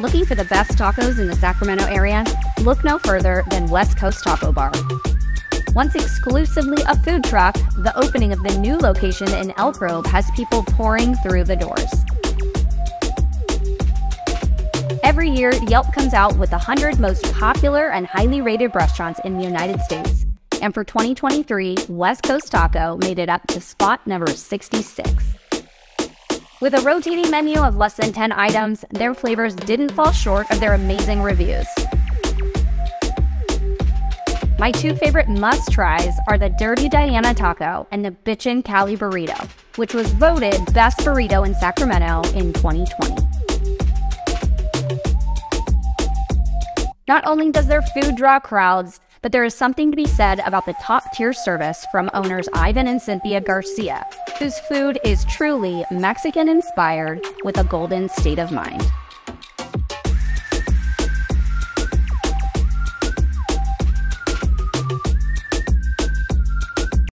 Looking for the best tacos in the Sacramento area? Look no further than West Coast Taco Bar. Once exclusively a food truck, the opening of the new location in Elk Grove has people pouring through the doors. Every year, Yelp comes out with the 100 most popular and highly rated restaurants in the United States. And for 2023, West Coast Taco made it up to spot number 66. With a rotating menu of less than 10 items, their flavors didn't fall short of their amazing reviews. My two favorite must tries are the Dirty Diana Taco and the Bitchin' Cali Burrito, which was voted Best Burrito in Sacramento in 2020. Not only does their food draw crowds, but there is something to be said about the top tier service from owners Ivan and Cynthia Garcia, whose food is truly Mexican inspired with a golden state of mind.